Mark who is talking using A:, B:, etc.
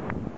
A: good.